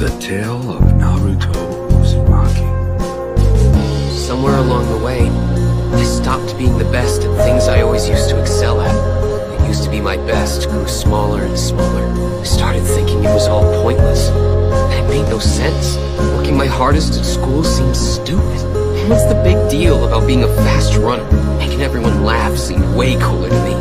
The tale of Naruto Uzumaki. Somewhere along the way, I stopped being the best at things I always used to excel at. It used to be my best grew smaller and smaller. I started thinking it was all pointless. It made no sense. Working my hardest at school seemed stupid. What's the big deal about being a fast runner? Making everyone laugh seemed way cooler to me.